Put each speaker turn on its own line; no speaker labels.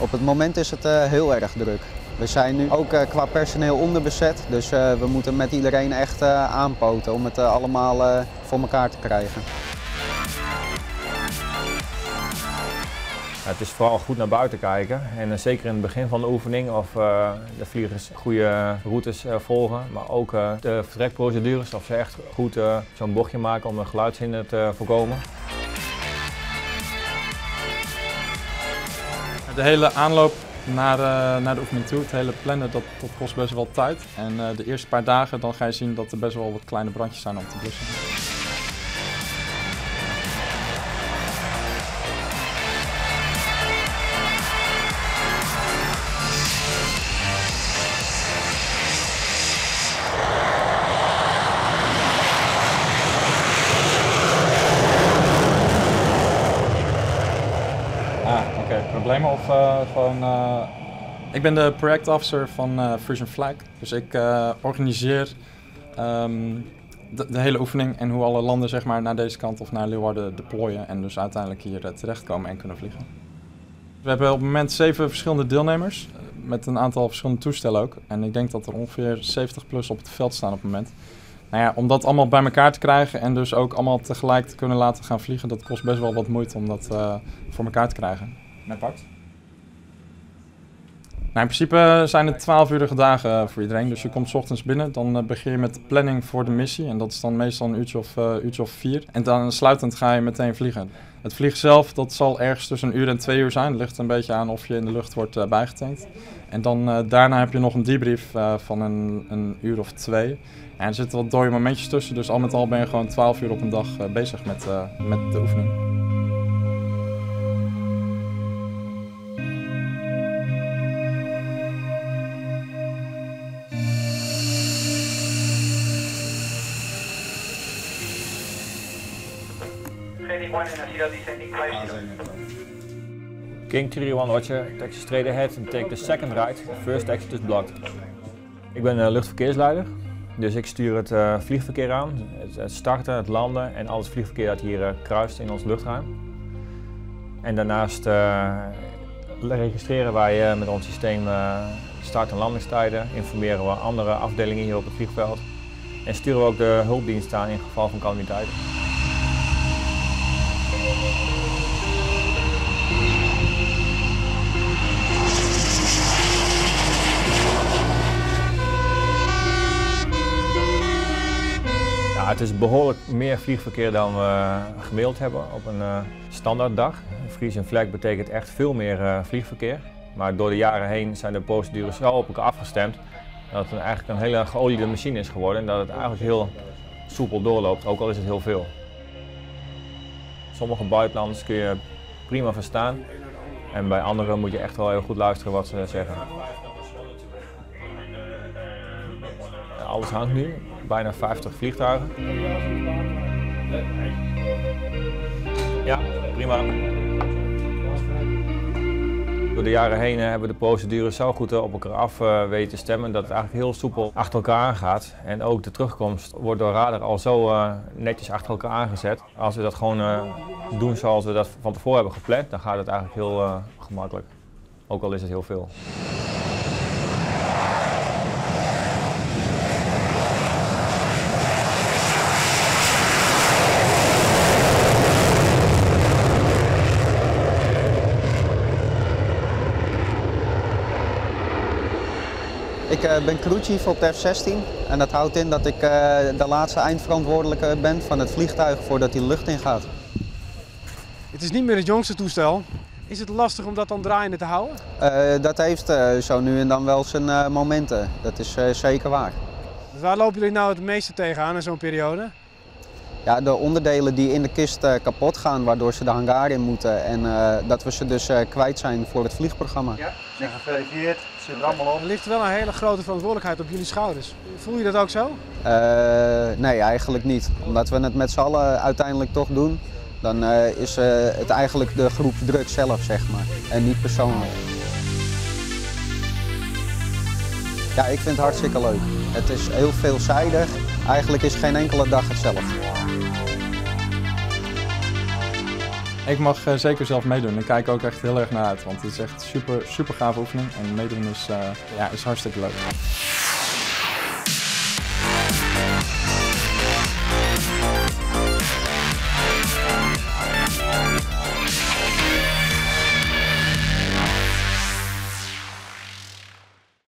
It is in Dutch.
Op het moment is het uh, heel erg druk. We zijn nu ook uh, qua personeel onderbezet, dus uh, we moeten met iedereen echt aanpoten om het allemaal voor elkaar te krijgen.
Het is vooral goed naar buiten kijken en zeker in het begin van de oefening of de vliegers goede routes volgen, maar ook de vertrekprocedures, of ze echt goed zo'n bochtje maken om een geluidshinder te voorkomen.
De hele aanloop naar, uh, naar de oefening toe, het hele plannen, dat, kost best wel tijd. En uh, de eerste paar dagen dan ga je zien dat er best wel wat kleine brandjes zijn om te blussen. Of gewoon... Uh... Ik ben de projectofficer van uh, Frisian Flag. Dus ik organiseer um, de, hele oefening en hoe alle landen zeg maar, naar deze kant of naar Leeuwarden deployen. En dus uiteindelijk hier terechtkomen en kunnen vliegen. We hebben op het moment zeven verschillende deelnemers. Met een aantal verschillende toestellen ook. En ik denk dat er ongeveer 70 plus op het veld staan op het moment. Nou ja, om dat allemaal bij elkaar te krijgen en dus ook allemaal tegelijk te kunnen laten gaan vliegen, dat kost best wel wat moeite om dat voor elkaar te krijgen. Nou, in principe zijn het 12-urige dagen voor iedereen. Dus je komt s ochtends binnen, dan uh, begin je met de planning voor de missie. En dat is dan meestal een uurtje of, vier. En dan sluitend ga je meteen vliegen. Het vliegen zelf, dat zal ergens tussen een uur en twee uur zijn. Het ligt een beetje aan of je in de lucht wordt bijgetankt. En dan daarna heb je nog een debrief van een, een, uur of twee. En er zitten wat dode momentjes tussen. Dus al met al ben je gewoon 12 uur op een dag bezig met, met de oefening.
King 31 Roger, taxi straight ahead and take the second right. First exit is blocked. Ik ben uh, luchtverkeersleider, dus ik stuur het uh, vliegverkeer aan, het, het, starten, het landen en al het vliegverkeer dat hier uh, kruist in ons luchtruim. En daarnaast registreren wij met ons systeem start- en landingstijden, informeren we andere afdelingen hier op het vliegveld en sturen we ook de hulpdienst aan in geval van calamiteiten. Het is behoorlijk meer vliegverkeer dan we gemiddeld hebben op een uh, standaard dag. Frisian Flag betekent echt veel meer uh, vliegverkeer. Maar door de jaren heen zijn de procedures zo op elkaar afgestemd dat het eigenlijk een hele geoliede machine is geworden en dat het eigenlijk heel soepel doorloopt, ook al is het heel veel. Sommige buitenlanders kun je prima verstaan en bij anderen moet je echt wel heel goed luisteren wat ze zeggen. Alles hangt nu, bijna 50 vliegtuigen. Ja, prima. Door de jaren heen hebben we de procedures zo goed op elkaar af uh, weten te stemmen dat het eigenlijk heel soepel achter elkaar aangaat. En ook de terugkomst wordt door radar al zo uh, netjes achter elkaar aangezet. Als we dat gewoon doen zoals we dat van tevoren hebben gepland, dan gaat het eigenlijk heel gemakkelijk. Ook al is het heel veel.
Ik uh, ben crewchief op de F-16 en dat houdt in dat ik uh, de laatste eindverantwoordelijke ben van het vliegtuig voordat hij de lucht ingaat.
Het is niet meer het jongste toestel. Is het lastig om dat dan draaiende te houden?
Uh, dat heeft zo nu en dan wel zijn momenten, dat is zeker waar.
Dus waar lopen jullie nou het meeste tegenaan in zo'n periode?
Ja, de onderdelen die in de kist kapot gaan, waardoor ze de hangar in moeten en dat we ze dus kwijt zijn voor het vliegprogramma.
Ja, geverifieerd zit er allemaal op. Er ligt wel een hele grote verantwoordelijkheid op jullie schouders. Voel je dat ook zo?
Uh, nee, eigenlijk niet. Omdat we het met z'n allen uiteindelijk toch doen, dan uh, is uh, het eigenlijk de groep druk zelf, zeg maar. En niet persoonlijk. Ja, ik vind het hartstikke leuk. Het is heel veelzijdig. Eigenlijk is geen enkele dag hetzelfde.
Ik mag uh, zeker zelf meedoen. Ik kijk ook echt heel erg naar uit, want het is echt super, super gave oefening. En meedoen is, uh, ja, is hartstikke leuk.